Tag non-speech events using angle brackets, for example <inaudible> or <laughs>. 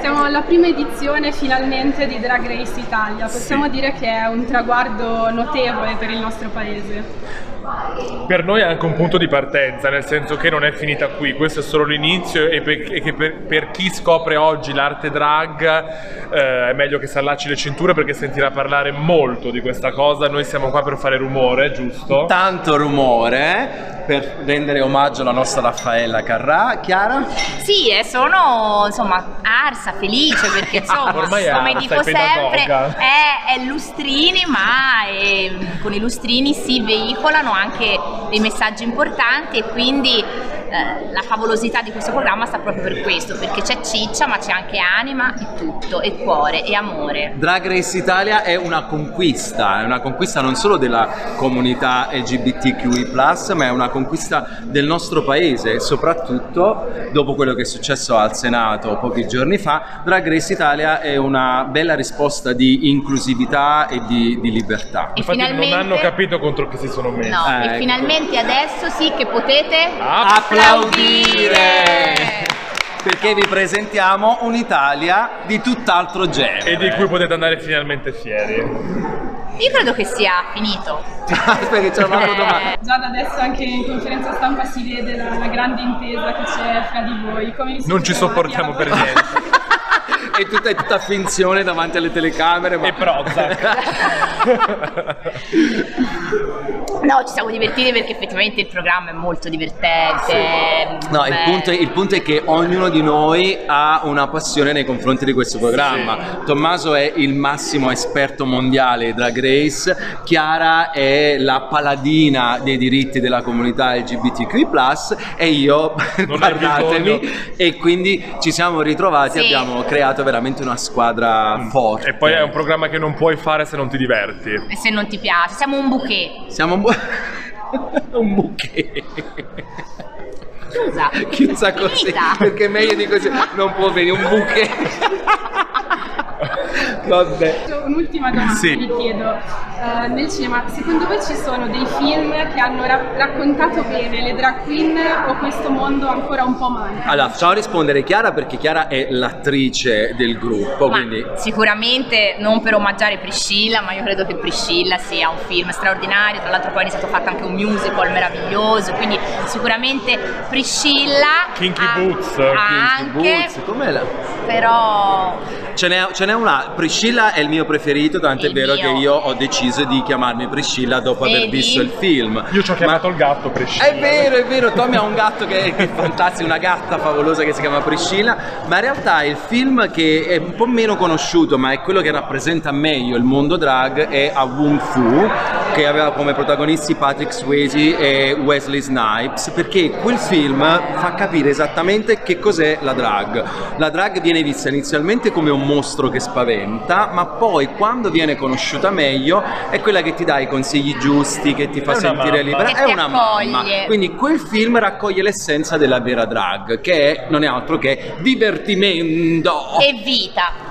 Siamo alla prima edizione finalmente di Drag Race Italia, possiamo sì. dire che è un traguardo notevole per il nostro paese. Per noi è anche un punto di partenza, nel senso che non è finita qui, questo è solo l'inizio e, per, e che per, per, chi scopre oggi l'arte drag eh, è meglio che si allacci le cinture perché sentirà parlare molto di questa cosa. Noi siamo qua per fare rumore, giusto? Tanto rumore per rendere omaggio alla nostra Raffaella Carrà. Chiara? Sì, e sono insomma arsa, felice perché <laughs> insomma, come dico sempre, è, è, lustrini, ma è, con i lustrini si veicolano anche dei messaggi importanti e quindi eh, la favolosità di questo programma sta proprio per questo, perché c'è ciccia ma c'è anche anima e tutto, e cuore e amore. Drag Race Italia è una conquista, è una conquista non solo della comunità LGBTQI+, ma è una conquista del nostro paese e soprattutto dopo quello che è successo al Senato pochi giorni fa, Drag Race Italia è una bella risposta di inclusività e di, di libertà. E Infatti finalmente... non hanno capito contro chi si sono messi. No, eh, e ecco. finalmente adesso sì che potete applaudire applaudire! Perché vi presentiamo un'Italia di tutt'altro genere. E di cui potete andare finalmente fieri. Io credo che sia finito. <laughs> Aspetta che c'è un'altra domanda. Già da adesso anche in conferenza stampa si vede la, la grande intesa che c'è fra di voi. Come non ci sopportiamo per niente. È tutta, è tutta finzione davanti alle telecamere. Ma... E Prozac. <laughs> no, ci siamo divertiti perché effettivamente il programma è molto divertente. Sì. No, il punto, è, il punto, è, che ognuno di noi ha una passione nei confronti di questo programma. Sì. Tommaso è il massimo esperto mondiale di Drag Race, Chiara è la paladina dei diritti della comunità LGBTQ+, e io, <laughs> guardatemi, e quindi ci siamo ritrovati, sì. abbiamo creato veramente una squadra mm. forte. E poi è un programma che non puoi fare se non ti diverti. E se non ti piace, siamo un bouquet. Siamo un, bu- <laughs> un bouquet. Chiusa. Chiusa così. Finita. Perché meglio di così non può venire un bouquet. <laughs> Vabbè. Un'ultima domanda sì. vi chiedo. Uh, nel cinema, secondo voi ci sono dei film che hanno ra- raccontato bene le drag queen o questo mondo ancora un po' manca? Allora, facciamo rispondere Chiara perché Chiara è l'attrice del gruppo. Quindi... Sicuramente non per omaggiare Priscilla, ma io credo che Priscilla sia un film straordinario. Tra l'altro poi è stato fatto anche un musical meraviglioso, quindi sicuramente Priscilla. Kinky ha, Boots. Anche, Kinky Boots, com'è la... Però... Ce n'è, ce n'è una, Priscilla è il mio preferito, tant'è il vero mio. che io ho deciso di chiamarmi Priscilla dopo Vedi? aver visto il film. Io ci ho chiamato Ma... il gatto Priscilla. È vero, è vero, Tommy ha un gatto che è, fantastico, una gatta favolosa che si chiama Priscilla, ma in realtà il film che è un po' meno conosciuto, ma è quello che rappresenta meglio il mondo drag, è A Wung Fu, che aveva come protagonisti Patrick Swayze e Wesley Snipes, perché quel film fa capire esattamente che cos'è la drag. La drag viene vista inizialmente come un mostro che spaventa, ma poi quando viene conosciuta meglio è quella che ti dà i consigli giusti, che ti fa sentire libera, è una mamma. Quindi quel film raccoglie l'essenza della vera drag, che è, non è altro che divertimento e vita.